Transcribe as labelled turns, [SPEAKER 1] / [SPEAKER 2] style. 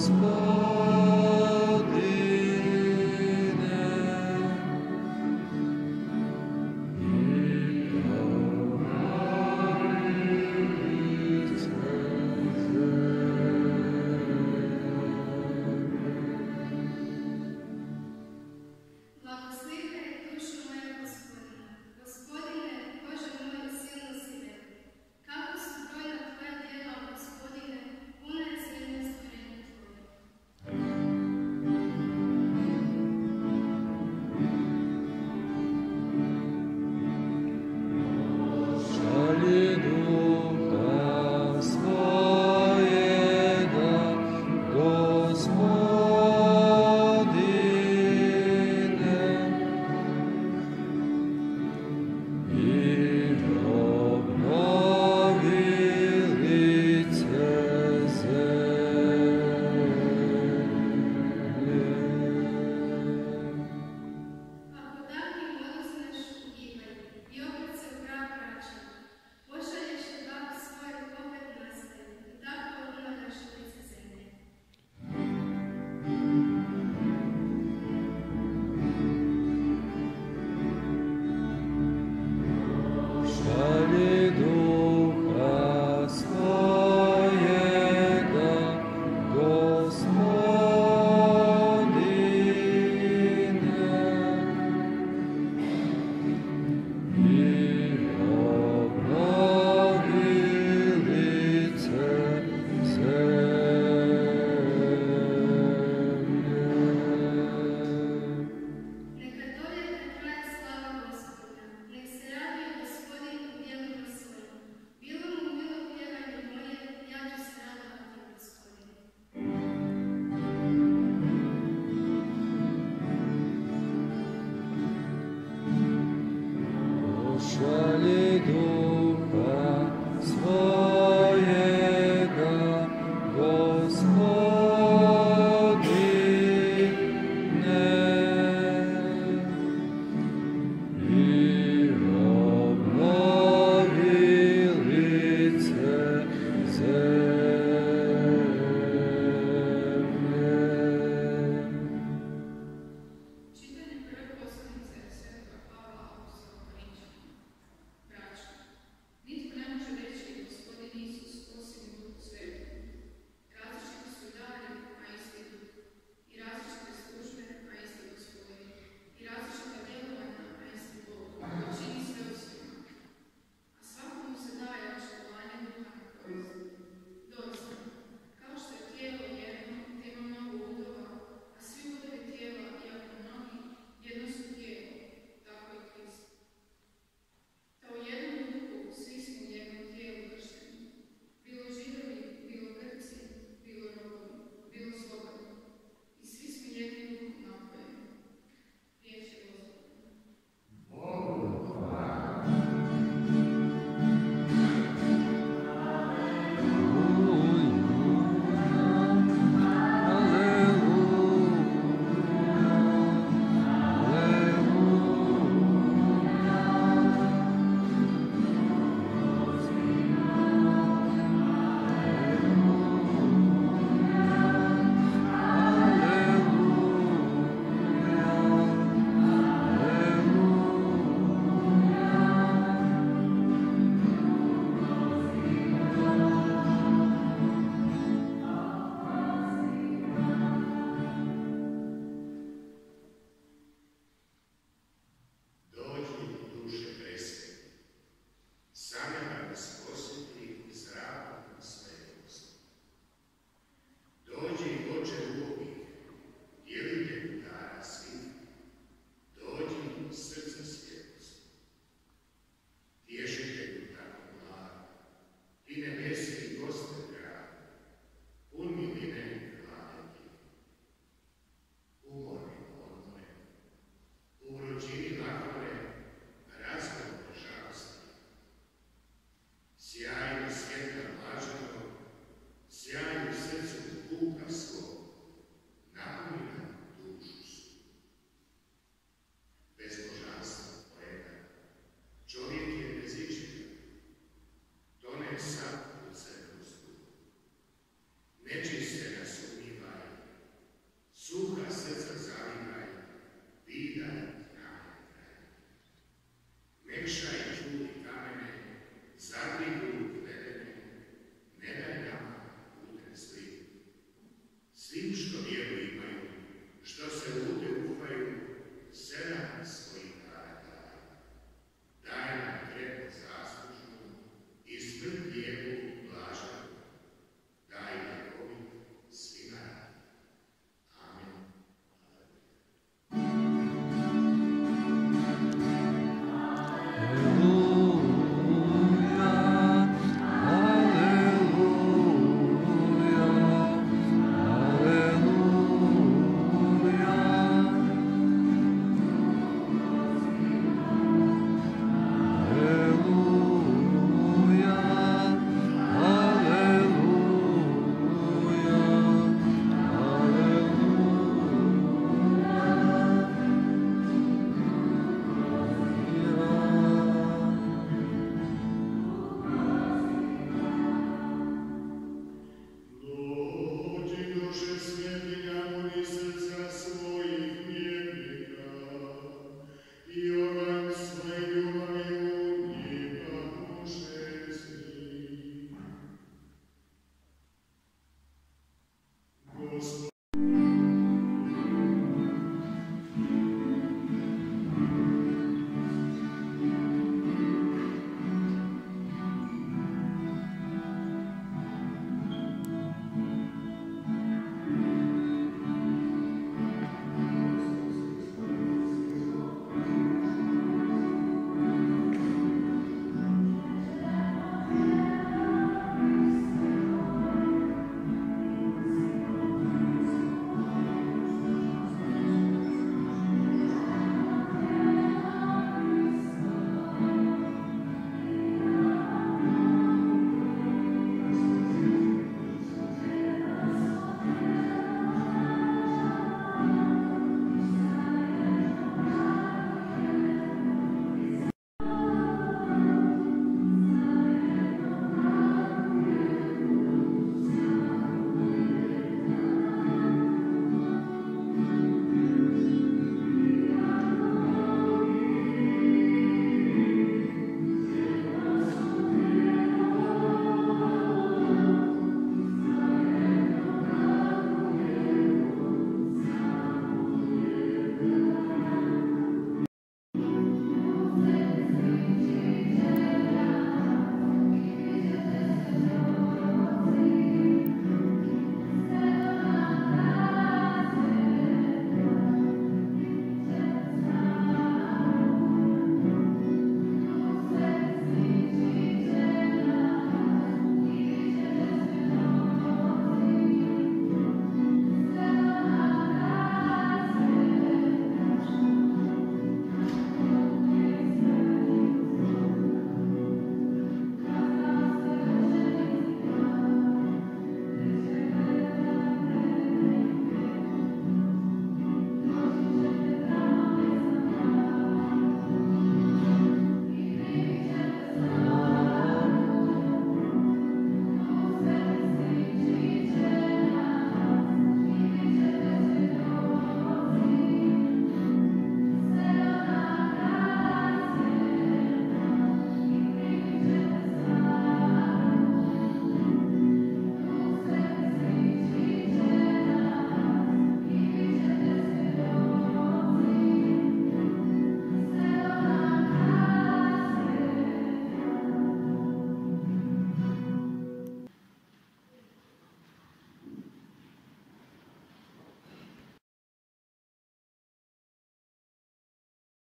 [SPEAKER 1] sky.